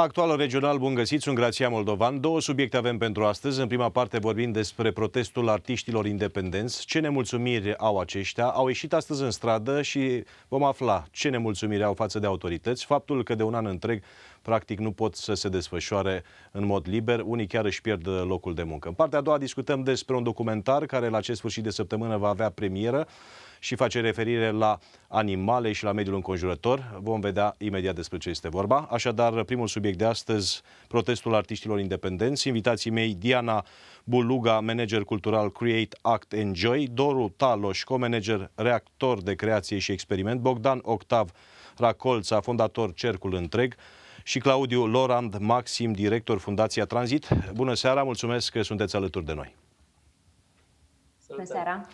Actual regional, bun găsiți, sunt Grația Moldovan. Două subiecte avem pentru astăzi. În prima parte vorbim despre protestul artiștilor independenți. Ce nemulțumiri au aceștia? Au ieșit astăzi în stradă și vom afla ce nemulțumiri au față de autorități. Faptul că de un an întreg practic nu pot să se desfășoare în mod liber, unii chiar își pierd locul de muncă. În partea a doua discutăm despre un documentar care la acest sfârșit de săptămână va avea premieră și face referire la animale și la mediul înconjurător. Vom vedea imediat despre ce este vorba. Așadar, primul subiect de astăzi, protestul artiștilor independenți. Invitații mei, Diana Buluga, manager cultural Create, Act, Enjoy, Doru Taloș, co-manager reactor de creație și experiment, Bogdan Octav Racolța, fondator Cercul Întreg, și Claudiu Lorand Maxim, director Fundația Transit. Bună seara, mulțumesc că sunteți alături de noi. Bună seara!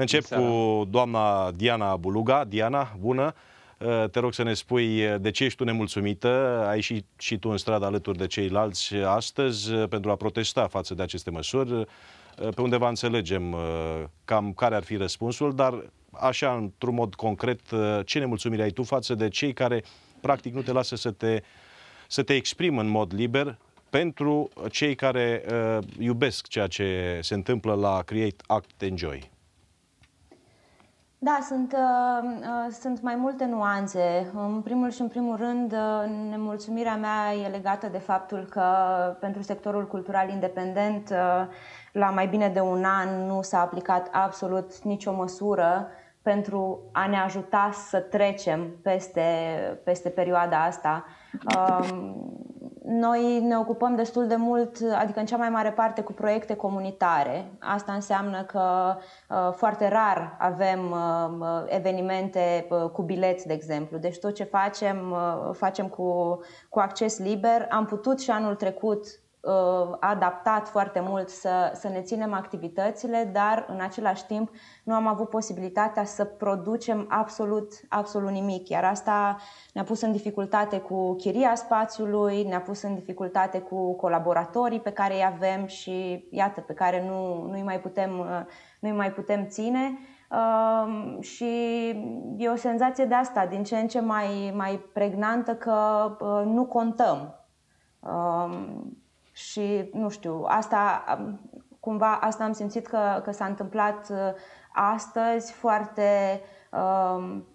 Încep cu doamna Diana Buluga. Diana, bună! Uh, te rog să ne spui uh, de ce ești tu nemulțumită. Ai ieșit și tu în stradă alături de ceilalți astăzi uh, pentru a protesta față de aceste măsuri. Pe undeva înțelegem cam care ar fi răspunsul, dar așa, într-un mod concret, ce nemulțumire ai tu față de cei care practic nu te lasă să te, să te exprimi în mod liber pentru cei care uh, iubesc ceea ce se întâmplă la Create Act Enjoy? Da, sunt, uh, uh, sunt mai multe nuanțe. În primul și în primul rând, uh, nemulțumirea mea e legată de faptul că pentru sectorul cultural independent, uh, la mai bine de un an, nu s-a aplicat absolut nicio măsură pentru a ne ajuta să trecem peste, peste perioada asta. Uh, noi ne ocupăm destul de mult, adică în cea mai mare parte, cu proiecte comunitare. Asta înseamnă că uh, foarte rar avem uh, evenimente uh, cu bilet, de exemplu. Deci tot ce facem, facem cu, cu acces liber. Am putut și anul trecut Uh, adaptat foarte mult să, să ne ținem activitățile, dar în același timp nu am avut posibilitatea să producem absolut, absolut nimic. Iar asta ne-a pus în dificultate cu chiria spațiului, ne-a pus în dificultate cu colaboratorii pe care îi avem și, iată, pe care nu, nu-i, mai putem, uh, nu-i mai putem ține. Uh, și e o senzație de asta, din ce în ce mai, mai pregnantă, că uh, nu contăm. Uh, și, nu știu, asta cumva asta am simțit că, că s-a întâmplat uh, astăzi foarte um,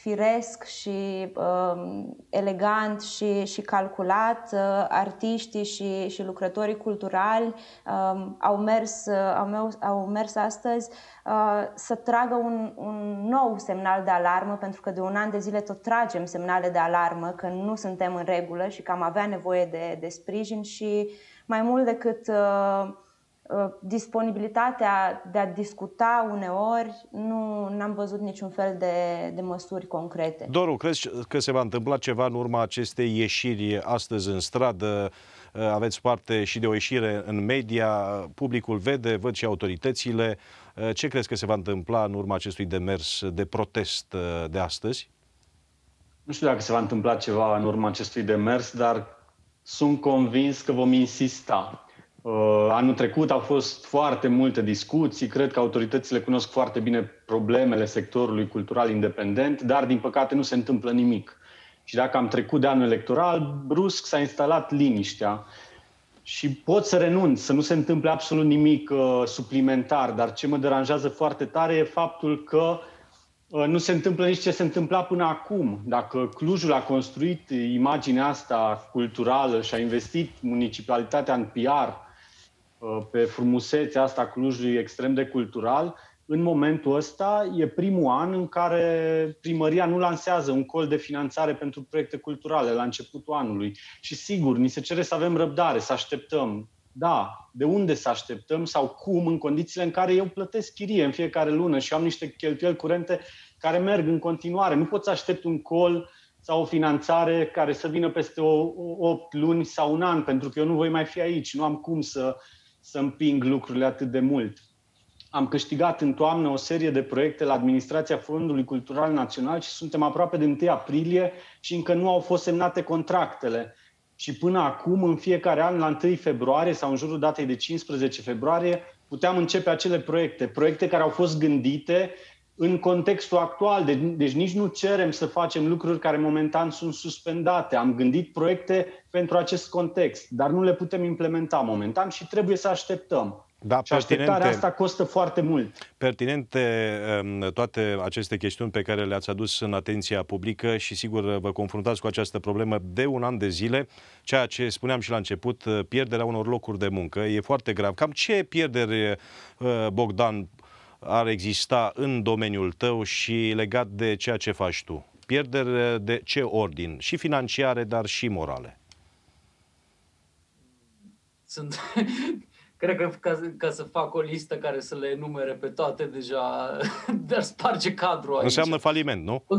firesc și um, elegant și, și calculat. Uh, artiștii și, și lucrătorii culturali um, au, mers, uh, au, meu, au mers astăzi uh, să tragă un, un nou semnal de alarmă, pentru că de un an de zile tot tragem semnale de alarmă că nu suntem în regulă și că am avea nevoie de, de sprijin și mai mult decât uh, uh, disponibilitatea de a discuta uneori, nu am văzut niciun fel de, de măsuri concrete. Doru, crezi că se va întâmpla ceva în urma acestei ieșiri astăzi în stradă? Uh, aveți parte și de o ieșire în media, publicul vede, văd și autoritățile. Uh, ce crezi că se va întâmpla în urma acestui demers de protest de astăzi? Nu știu dacă se va întâmpla ceva în urma acestui demers, dar sunt convins că vom insista. Uh, anul trecut au fost foarte multe discuții, cred că autoritățile cunosc foarte bine problemele sectorului cultural independent, dar din păcate nu se întâmplă nimic. Și dacă am trecut de anul electoral, brusc s-a instalat liniștea. Și pot să renunț, să nu se întâmple absolut nimic uh, suplimentar, dar ce mă deranjează foarte tare e faptul că uh, Uh, nu se întâmplă nici ce se întâmpla până acum. Dacă Clujul a construit imaginea asta culturală și a investit municipalitatea în PR uh, pe frumusețea asta Clujului extrem de cultural, în momentul ăsta e primul an în care primăria nu lansează un col de finanțare pentru proiecte culturale la începutul anului. Și sigur, ni se cere să avem răbdare, să așteptăm. Da, de unde să așteptăm sau cum în condițiile în care eu plătesc chirie în fiecare lună și am niște cheltuieli curente care merg în continuare. Nu pot să aștept un col sau o finanțare care să vină peste o, 8 luni sau un an, pentru că eu nu voi mai fi aici, nu am cum să, să împing lucrurile atât de mult. Am câștigat în toamnă o serie de proiecte la Administrația Fondului Cultural Național și suntem aproape de 1 aprilie și încă nu au fost semnate contractele și până acum, în fiecare an, la 1 februarie sau în jurul datei de 15 februarie, puteam începe acele proiecte. Proiecte care au fost gândite în contextul actual. Deci, deci nici nu cerem să facem lucruri care momentan sunt suspendate. Am gândit proiecte pentru acest context, dar nu le putem implementa momentan și trebuie să așteptăm. Da, și așteptarea asta costă foarte mult. Pertinente um, toate aceste chestiuni pe care le-ați adus în atenția publică și sigur vă confruntați cu această problemă de un an de zile, ceea ce spuneam și la început, pierderea unor locuri de muncă e foarte grav. Cam ce pierderi, uh, Bogdan, ar exista în domeniul tău și legat de ceea ce faci tu? Pierderi de ce ordin? Și financiare, dar și morale. Sunt Cred că ca, ca să fac o listă care să le numere pe toate deja, dar sparge cadrul aici. Înseamnă faliment, nu? O,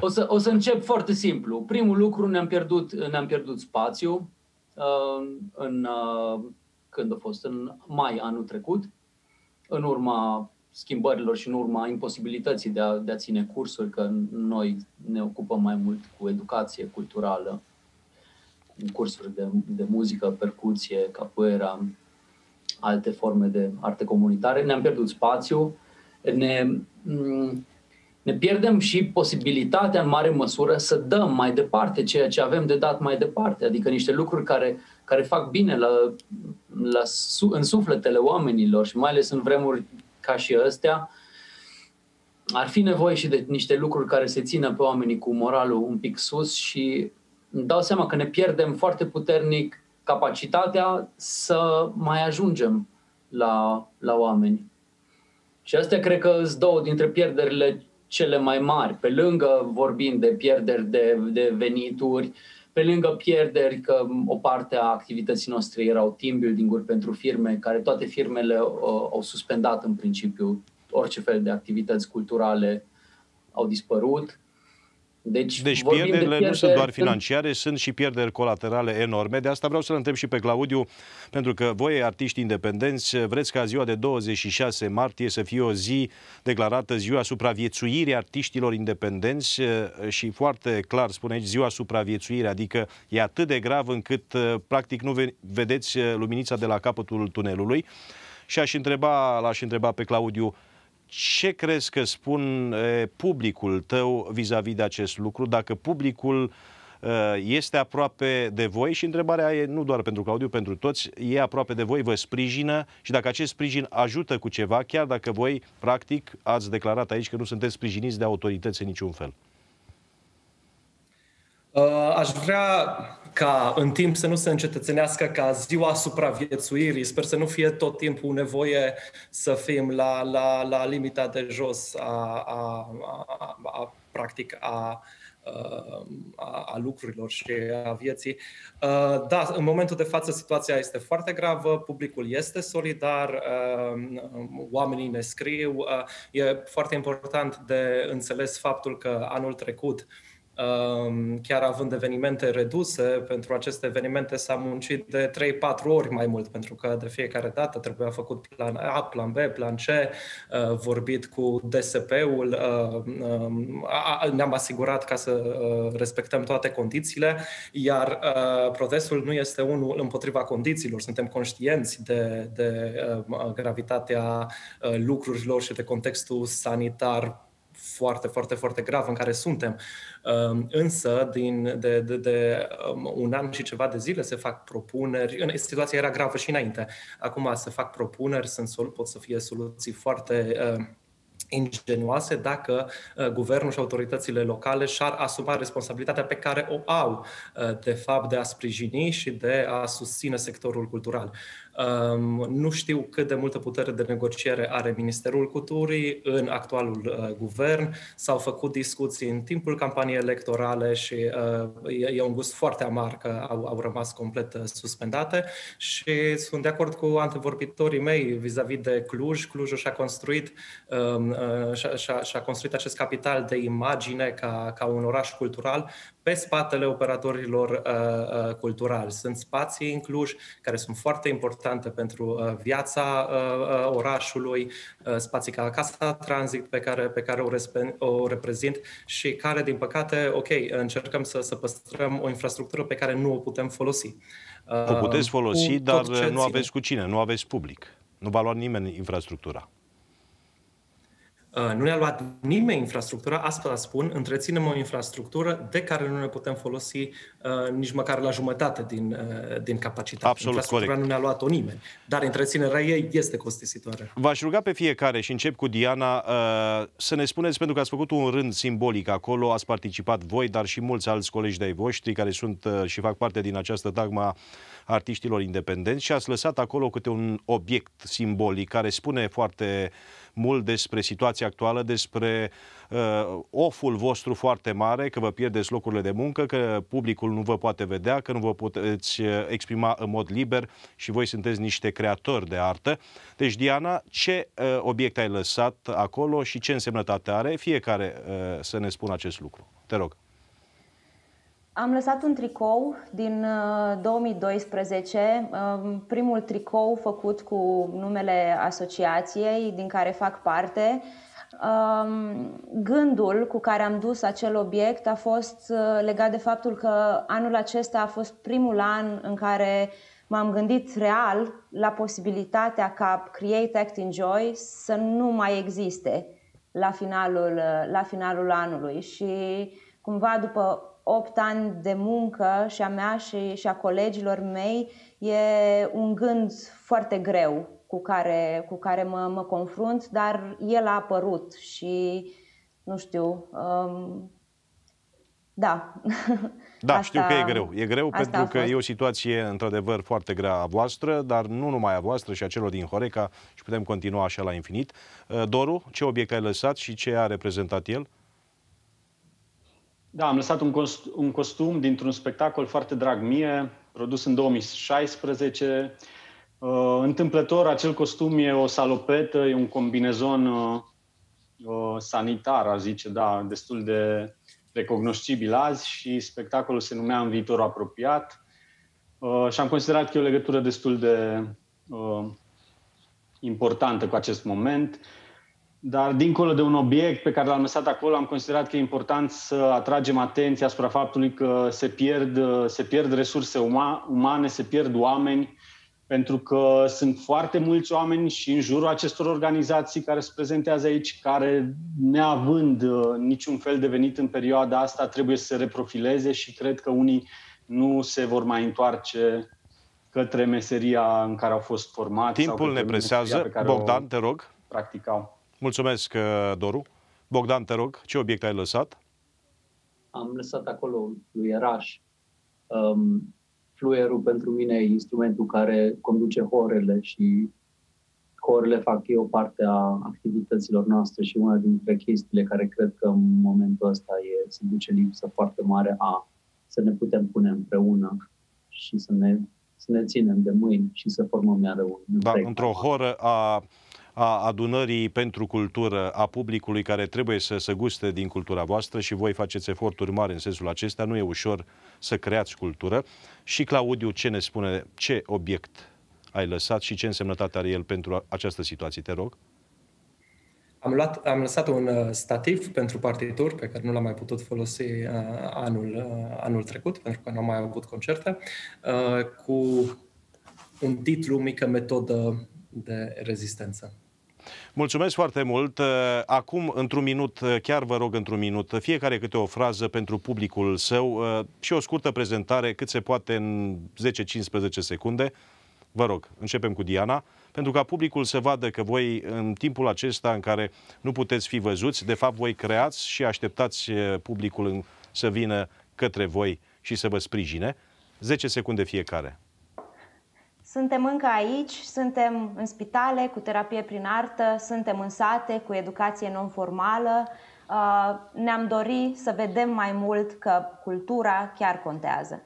o, să, o să încep foarte simplu. Primul lucru, ne-am pierdut, ne-am pierdut spațiu uh, în, uh, când a fost? În mai anul trecut, în urma schimbărilor și în urma imposibilității de a, de a ține cursuri, că noi ne ocupăm mai mult cu educație culturală, cursuri de, de muzică, percuție, capoeira, alte forme de arte comunitare, ne-am pierdut spațiu, ne, mm, ne pierdem și posibilitatea în mare măsură să dăm mai departe ceea ce avem de dat mai departe, adică niște lucruri care, care fac bine la, la, în sufletele oamenilor și mai ales în vremuri ca și astea, ar fi nevoie și de niște lucruri care se țină pe oamenii cu moralul un pic sus și îmi dau seama că ne pierdem foarte puternic capacitatea să mai ajungem la, la oameni. Și astea cred că sunt două dintre pierderile cele mai mari, pe lângă vorbind de pierderi de, de venituri, pe lângă pierderi că o parte a activității noastre erau team building-uri pentru firme, care toate firmele uh, au suspendat în principiu orice fel de activități culturale au dispărut. Deci, deci pierderile de pierderi, nu sunt doar financiare, sunt și pierderi colaterale enorme. De asta vreau să-l întreb și pe Claudiu, pentru că voi, artiști independenți, vreți ca ziua de 26 martie să fie o zi declarată ziua supraviețuirii artiștilor independenți și foarte clar spune aici ziua supraviețuirii, adică e atât de grav încât practic nu vedeți luminița de la capătul tunelului. Și aș întreba, l-aș întreba pe Claudiu, ce crezi că spun publicul tău vis-a-vis de acest lucru? Dacă publicul este aproape de voi și întrebarea e nu doar pentru Claudiu, pentru toți, e aproape de voi, vă sprijină și dacă acest sprijin ajută cu ceva, chiar dacă voi, practic, ați declarat aici că nu sunteți sprijiniți de autorități în niciun fel. Aș vrea ca în timp să nu se încetățenească ca ziua supraviețuirii. Sper să nu fie tot timpul nevoie să fim la, la, la limita de jos a, a, a, a practic a, a, a lucrurilor și a vieții. Da, în momentul de față situația este foarte gravă, publicul este solidar, oamenii ne scriu. E foarte important de înțeles faptul că anul trecut chiar având evenimente reduse, pentru aceste evenimente s-a muncit de 3-4 ori mai mult, pentru că de fiecare dată trebuia făcut plan A, plan B, plan C, uh, vorbit cu DSP-ul, uh, ne-am asigurat ca să uh, respectăm toate condițiile, iar protestul nu este unul împotriva condițiilor, suntem conștienți de, de gravitatea lucrurilor și de contextul sanitar foarte, foarte, foarte grav în care suntem. Um, însă, din, de, de, de um, un an și ceva de zile se fac propuneri. Situația era gravă și înainte. Acum se fac propuneri, sunt, pot să fie soluții foarte uh, ingenuoase dacă uh, guvernul și autoritățile locale și-ar asuma responsabilitatea pe care o au, uh, de fapt, de a sprijini și de a susține sectorul cultural. Um, nu știu cât de multă putere de negociere are Ministerul Culturii în actualul uh, guvern. S-au făcut discuții în timpul campaniei electorale și e un gust foarte amar că au, au rămas complet suspendate și sunt de acord cu antevorbitorii mei vis-a-vis de Cluj. Clujul și-a construit um, Uh, și-a, și-a construit acest capital de imagine ca, ca un oraș cultural pe spatele operatorilor uh, uh, culturali. Sunt spații în Cluj care sunt foarte importante pentru uh, viața uh, uh, orașului, uh, spații ca Casa Transit pe care, pe care o, respe- o reprezint și care, din păcate, ok, încercăm să, să păstrăm o infrastructură pe care nu o putem folosi. O puteți folosi, dar nu aveți cu cine, nu aveți public. Nu va lua nimeni infrastructura. Uh, nu ne-a luat nimeni infrastructura, asta spun, întreținem o infrastructură de care nu ne putem folosi uh, nici măcar la jumătate din, uh, din capacitate. Absolut infrastructura corect. nu ne-a luat-o nimeni, dar întreținerea ei este costisitoare. V-aș ruga pe fiecare și încep cu Diana uh, să ne spuneți, pentru că ați făcut un rând simbolic acolo, ați participat voi, dar și mulți alți colegi de-ai voștri care sunt uh, și fac parte din această tagma artiștilor independenți și ați lăsat acolo câte un obiect simbolic care spune foarte mult despre situația actuală, despre uh, oful vostru foarte mare, că vă pierdeți locurile de muncă, că publicul nu vă poate vedea, că nu vă puteți uh, exprima în mod liber și voi sunteți niște creatori de artă. Deci, Diana, ce uh, obiect ai lăsat acolo și ce însemnătate are? Fiecare uh, să ne spună acest lucru. Te rog. Am lăsat un tricou din uh, 2012, um, primul tricou făcut cu numele asociației din care fac parte. Um, gândul cu care am dus acel obiect a fost uh, legat de faptul că anul acesta a fost primul an în care m-am gândit real la posibilitatea ca Create, Act, Enjoy să nu mai existe la finalul, uh, la finalul anului și cumva după 8 ani de muncă și a mea și, și a colegilor mei e un gând foarte greu cu care, cu care mă, mă confrunt, dar el a apărut și nu știu, um, da. Da, asta, știu că e greu. E greu pentru că fost. e o situație într-adevăr foarte grea a voastră, dar nu numai a voastră și a celor din Horeca și putem continua așa la infinit. Doru, ce obiect ai lăsat și ce a reprezentat el? Da, am lăsat un, cost, un costum dintr-un spectacol foarte drag mie, produs în 2016. Uh, întâmplător, acel costum e o salopetă, e un combinezon uh, uh, sanitar, a zice, da, destul de recognoscibil azi și spectacolul se numea În viitorul apropiat uh, și am considerat că e o legătură destul de uh, importantă cu acest moment. Dar dincolo de un obiect pe care l-am lăsat acolo, am considerat că e important să atragem atenția asupra faptului că se pierd, se pierd resurse uma, umane, se pierd oameni, pentru că sunt foarte mulți oameni și în jurul acestor organizații care se prezentează aici, care, neavând niciun fel de venit în perioada asta, trebuie să se reprofileze și cred că unii nu se vor mai întoarce către meseria în care au fost formați. Timpul ne presează. Bogdan, te rog. Practicau. Mulțumesc, Doru. Bogdan, te rog, ce obiect ai lăsat? Am lăsat acolo fluieraș. Um, fluierul pentru mine e instrumentul care conduce horele și horele fac eu parte a activităților noastre și una dintre chestiile care cred că în momentul ăsta e să duce lipsă foarte mare a să ne putem pune împreună și să ne, să ne ținem de mâini și să formăm iară un Da, într-o horă a a adunării pentru cultură a publicului care trebuie să se guste din cultura voastră și voi faceți eforturi mari în sensul acesta. Nu e ușor să creați cultură. Și Claudiu, ce ne spune, ce obiect ai lăsat și ce însemnătate are el pentru această situație? Te rog. Am, luat, am lăsat un stativ pentru partituri pe care nu l-am mai putut folosi uh, anul, uh, anul trecut, pentru că nu am mai avut concerte, uh, cu un titlu, mică metodă de rezistență. Mulțumesc foarte mult. Acum, într-un minut, chiar vă rog într-un minut, fiecare câte o frază pentru publicul său și o scurtă prezentare, cât se poate în 10-15 secunde. Vă rog, începem cu Diana, pentru ca publicul să vadă că voi, în timpul acesta în care nu puteți fi văzuți, de fapt voi creați și așteptați publicul să vină către voi și să vă sprijine. 10 secunde fiecare. Suntem încă aici, suntem în spitale cu terapie prin artă, suntem în sate cu educație non-formală. Ne-am dorit să vedem mai mult că cultura chiar contează.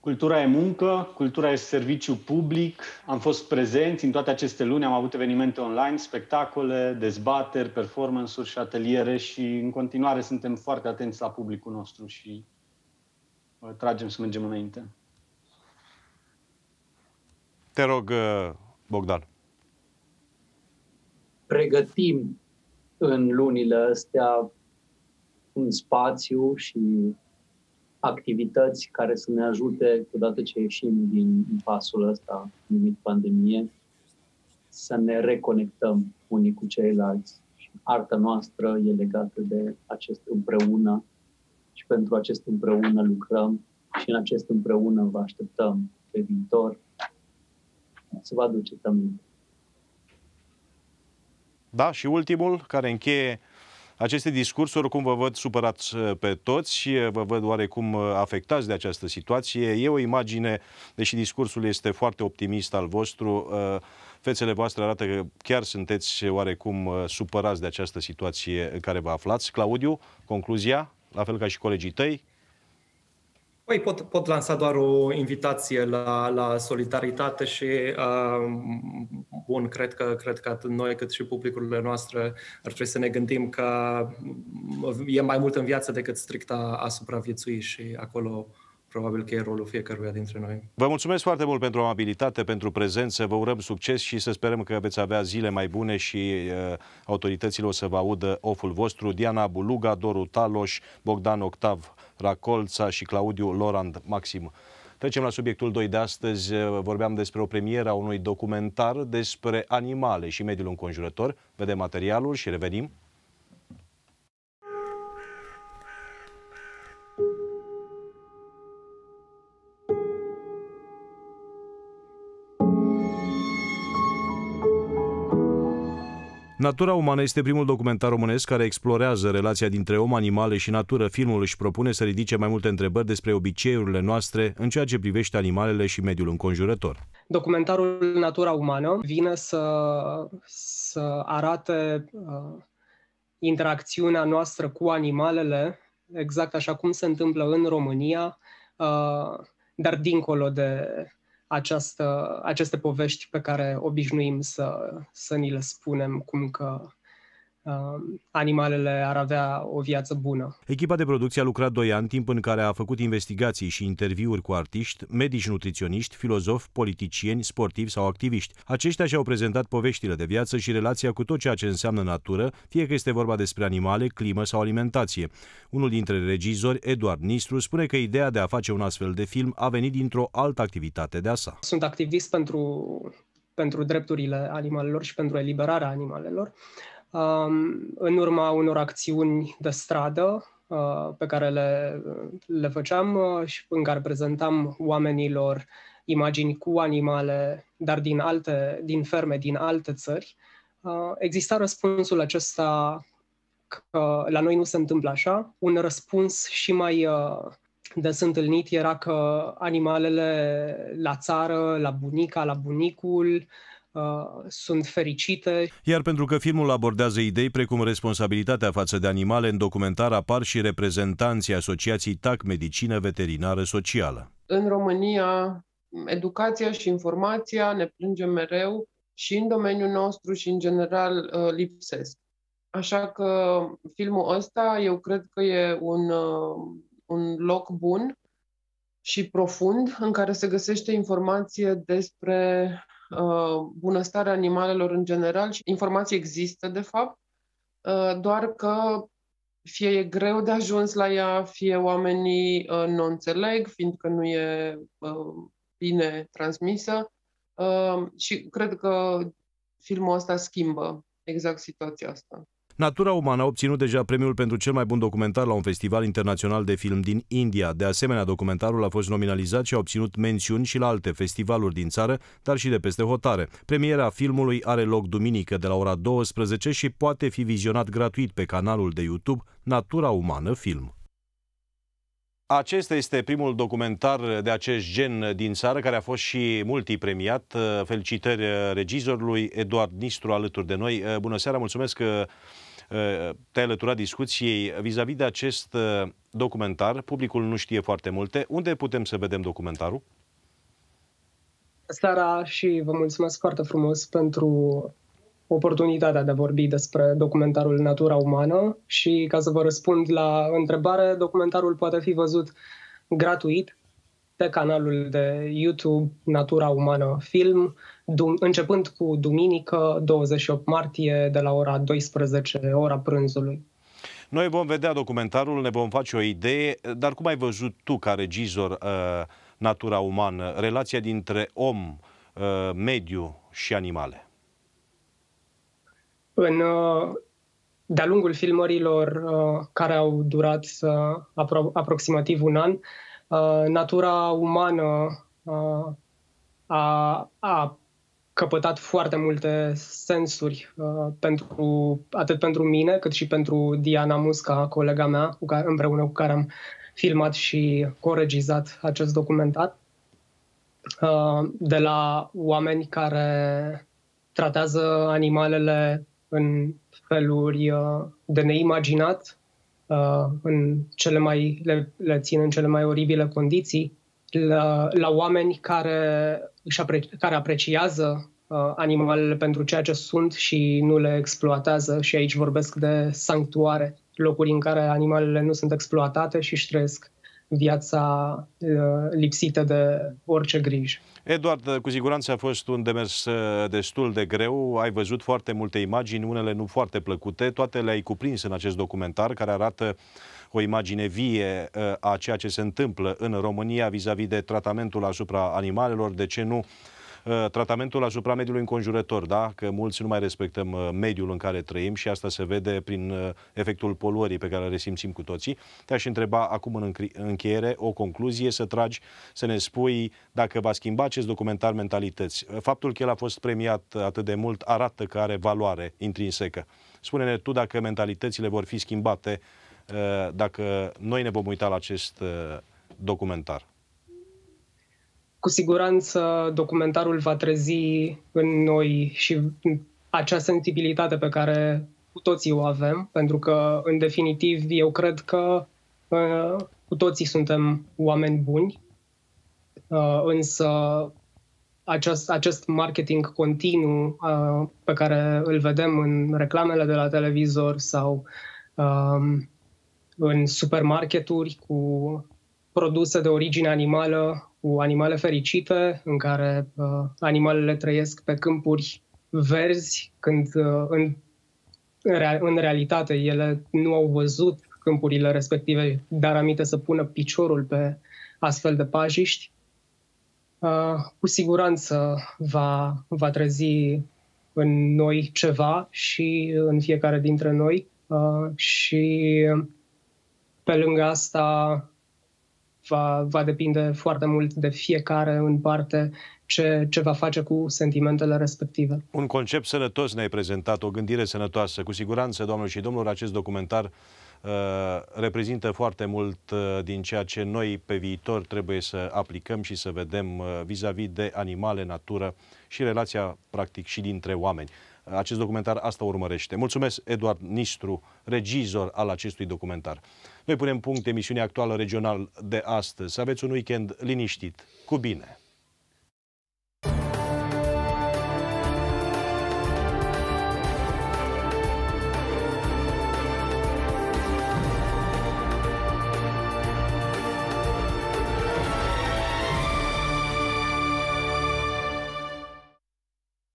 Cultura e muncă, cultura e serviciu public. Am fost prezenți în toate aceste luni, am avut evenimente online, spectacole, dezbateri, performance-uri și ateliere și în continuare suntem foarte atenți la publicul nostru și tragem să mergem înainte. Te rog, Bogdan. Pregătim în lunile astea un spațiu și activități care să ne ajute, odată ce ieșim din pasul ăsta numit pandemie, să ne reconectăm unii cu ceilalți și arta noastră e legată de acest împreună și pentru acest împreună lucrăm și în acest împreună vă așteptăm pe viitor să vă aduceți aminte. Da, și ultimul, care încheie aceste discursuri, oricum vă văd supărați uh, pe toți și uh, vă văd oarecum uh, afectați de această situație. E o imagine, deși discursul este foarte optimist al vostru, fețele voastre arată că chiar sunteți oarecum supărați de această situație în care vă aflați. Claudiu, concluzia, la fel ca și colegii tăi, Păi pot, pot lansa doar o invitație la, la solidaritate și, uh, bun, cred că, cred că atât noi cât și publicurile noastre ar trebui să ne gândim că e mai mult în viață decât strict a, a supraviețui și acolo probabil că e rolul fiecăruia dintre noi. Vă mulțumesc foarte mult pentru amabilitate, pentru prezență, vă urăm succes și să sperăm că veți avea zile mai bune și uh, autoritățile o să vă audă oful vostru. Diana Buluga, Doru Taloș, Bogdan Octav Racolța și Claudiu Lorand Maxim. Trecem la subiectul 2 de astăzi. Vorbeam despre o premieră a unui documentar despre animale și mediul înconjurător. Vedem materialul și revenim. Natura umană este primul documentar românesc care explorează relația dintre om, animale și natură. Filmul își propune să ridice mai multe întrebări despre obiceiurile noastre în ceea ce privește animalele și mediul înconjurător. Documentarul Natura umană vine să, să arate uh, interacțiunea noastră cu animalele, exact așa cum se întâmplă în România, uh, dar dincolo de această, aceste povești pe care obișnuim să, să ni le spunem, cum că uh, animalele ar avea o viață bună. Echipa de producție a lucrat doi ani, timp în care a făcut investigații și interviuri cu artiști, medici nutriționiști, filozofi, politicieni, sportivi sau activiști. Aceștia și-au prezentat poveștile de viață și relația cu tot ceea ce înseamnă natură, fie că este vorba despre animale, climă sau alimentație. Unul dintre regizori, Eduard Nistru, spune că ideea de a face un astfel de film a venit dintr-o altă activitate de a sa. Sunt activist pentru, pentru drepturile animalelor și pentru eliberarea animalelor în urma unor acțiuni de stradă uh, pe care le, le făceam uh, și în care prezentam oamenilor imagini cu animale, dar din alte, din ferme din alte țări, uh, exista răspunsul acesta că la noi nu se întâmplă așa. Un răspuns și mai des întâlnit era că animalele la țară, la bunica, la bunicul, Uh, sunt fericite. Iar pentru că filmul abordează idei precum responsabilitatea față de animale, în documentar apar și reprezentanții Asociației TAC Medicină Veterinară Socială. În România, educația și informația ne plângem mereu și în domeniul nostru și în general uh, lipsesc. Așa că filmul ăsta eu cred că e un, uh, un loc bun și profund în care se găsește informație despre Uh, bunăstarea animalelor în general și informații există, de fapt, uh, doar că fie e greu de ajuns la ea, fie oamenii uh, nu înțeleg, fiindcă nu e bine transmisă. Și cred că filmul ăsta schimbă exact situația asta. Natura Umană a obținut deja premiul pentru cel mai bun documentar la un festival internațional de film din India. De asemenea, documentarul a fost nominalizat și a obținut mențiuni și la alte festivaluri din țară, dar și de peste hotare. Premiera filmului are loc duminică de la ora 12 și poate fi vizionat gratuit pe canalul de YouTube Natura Umană Film. Acesta este primul documentar de acest gen din țară, care a fost și multipremiat. Felicitări regizorului Eduard Nistru alături de noi. Bună seara, mulțumesc că te-ai alăturat discuției vis-a-vis de acest documentar. Publicul nu știe foarte multe. Unde putem să vedem documentarul? Seara și vă mulțumesc foarte frumos pentru oportunitatea de a vorbi despre documentarul Natura Umană și ca să vă răspund la întrebare, documentarul poate fi văzut gratuit pe canalul de YouTube Natura Umană Film, începând cu duminică 28 martie de la ora 12, ora prânzului. Noi vom vedea documentarul, ne vom face o idee, dar cum ai văzut tu ca regizor uh, Natura Umană, relația dintre om, uh, mediu și animale? În, uh, de-a lungul filmărilor care au durat apro- aproximativ un an, natura umană a, a căpătat foarte multe sensuri uh, pentru, atât pentru mine cât și pentru Diana Musca, colega mea, cu care, împreună cu care am filmat și coregizat acest documentar. Uh, de la oameni care tratează animalele în feluri uh, de neimaginat, uh, în cele mai, le, le țin în cele mai oribile condiții, la, la oameni care, își apreci, care apreciază uh, animalele pentru ceea ce sunt și nu le exploatează. Și aici vorbesc de sanctuare, locuri în care animalele nu sunt exploatate și își trăiesc viața uh, lipsită de orice grijă. Eduard, cu siguranță a fost un demers uh, destul de greu. Ai văzut foarte multe imagini, unele nu foarte plăcute. Toate le-ai cuprins în acest documentar care arată o imagine vie uh, a ceea ce se întâmplă în România vis-a-vis de tratamentul asupra animalelor, de ce nu uh, tratamentul asupra mediului înconjurător, da? că mulți nu mai respectăm uh, mediul în care trăim și asta se vede prin efectul poluării pe care le simțim cu toții. Te-aș întreba acum în încheiere o concluzie, să tragi, să ne spui dacă va schimba acest documentar mentalități. Faptul că el a fost premiat atât de mult arată că are valoare intrinsecă. Spune-ne tu dacă mentalitățile vor fi schimbate Uh, dacă noi ne vom uita la acest uh, documentar? Cu siguranță documentarul va trezi în noi și acea sensibilitate pe care cu toții o avem, pentru că, în definitiv, eu cred că uh, cu toții suntem oameni buni, uh, însă acest, acest marketing continuu uh, pe care îl vedem în reclamele de la televizor sau uh, în supermarketuri cu produse de origine animală, cu animale fericite, în care uh, animalele trăiesc pe câmpuri verzi, când uh, în, în realitate ele nu au văzut câmpurile respective, dar aminte să pună piciorul pe astfel de pajiști, uh, cu siguranță va, va trezi în noi ceva și în fiecare dintre noi uh, și pe lângă asta, va, va depinde foarte mult de fiecare în parte ce, ce va face cu sentimentele respective. Un concept sănătos ne-ai prezentat, o gândire sănătoasă. Cu siguranță, doamnelor și domnilor, acest documentar uh, reprezintă foarte mult uh, din ceea ce noi pe viitor trebuie să aplicăm și să vedem uh, vis-a-vis de animale, natură și relația, practic, și dintre oameni. Acest documentar asta urmărește. Mulțumesc, Eduard Nistru, regizor al acestui documentar. Noi punem punct emisiunea actuală regional de astăzi. Să aveți un weekend liniștit, cu bine.